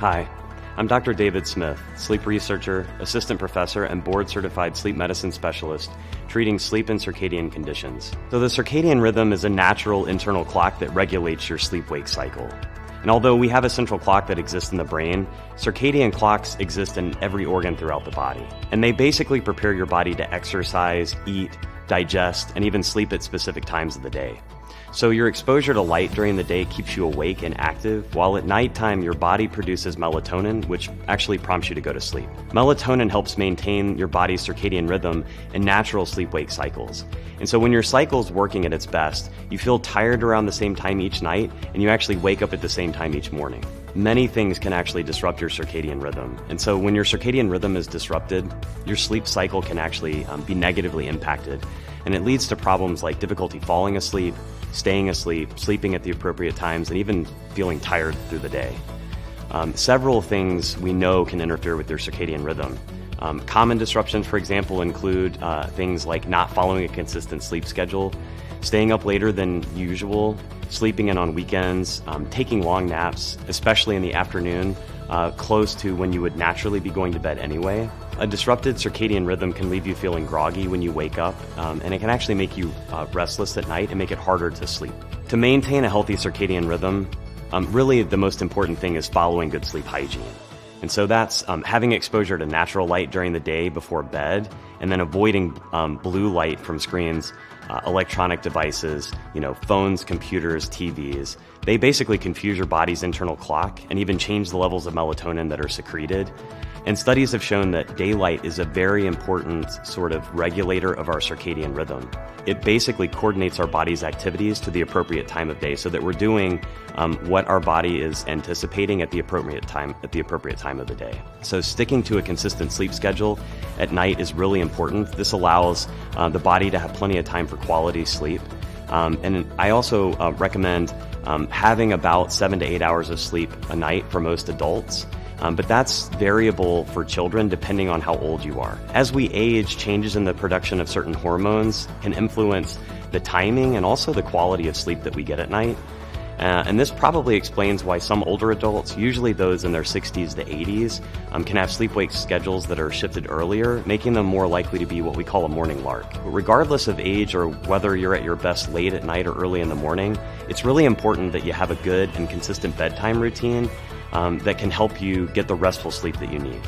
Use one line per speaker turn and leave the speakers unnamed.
Hi, I'm Dr. David Smith, sleep researcher, assistant professor, and board certified sleep medicine specialist treating sleep and circadian conditions. So, the circadian rhythm is a natural internal clock that regulates your sleep wake cycle. And although we have a central clock that exists in the brain, circadian clocks exist in every organ throughout the body. And they basically prepare your body to exercise, eat, digest, and even sleep at specific times of the day. So your exposure to light during the day keeps you awake and active, while at nighttime your body produces melatonin, which actually prompts you to go to sleep. Melatonin helps maintain your body's circadian rhythm and natural sleep-wake cycles. And so when your cycle's working at its best, you feel tired around the same time each night, and you actually wake up at the same time each morning. Many things can actually disrupt your circadian rhythm. And so when your circadian rhythm is disrupted, your sleep cycle can actually um, be negatively impacted. And it leads to problems like difficulty falling asleep, staying asleep, sleeping at the appropriate times, and even feeling tired through the day. Um, several things we know can interfere with your circadian rhythm. Um, common disruptions, for example, include uh, things like not following a consistent sleep schedule, staying up later than usual, sleeping in on weekends, um, taking long naps, especially in the afternoon, uh, close to when you would naturally be going to bed anyway. A disrupted circadian rhythm can leave you feeling groggy when you wake up, um, and it can actually make you uh, restless at night and make it harder to sleep. To maintain a healthy circadian rhythm, um, really the most important thing is following good sleep hygiene. And so that's um, having exposure to natural light during the day before bed, and then avoiding um, blue light from screens, uh, electronic devices, you know, phones, computers, TVs. They basically confuse your body's internal clock and even change the levels of melatonin that are secreted. And studies have shown that daylight is a very important sort of regulator of our circadian rhythm. It basically coordinates our body's activities to the appropriate time of day so that we're doing um, what our body is anticipating at the appropriate time at the appropriate time of the day. So sticking to a consistent sleep schedule at night is really important. This allows uh, the body to have plenty of time for quality sleep. Um, and I also uh, recommend um, having about seven to eight hours of sleep a night for most adults. Um, but that's variable for children depending on how old you are. As we age, changes in the production of certain hormones can influence the timing and also the quality of sleep that we get at night. Uh, and this probably explains why some older adults, usually those in their 60s to 80s, um, can have sleep wake schedules that are shifted earlier, making them more likely to be what we call a morning lark. Regardless of age or whether you're at your best late at night or early in the morning, it's really important that you have a good and consistent bedtime routine um, that can help you get the restful sleep that you need.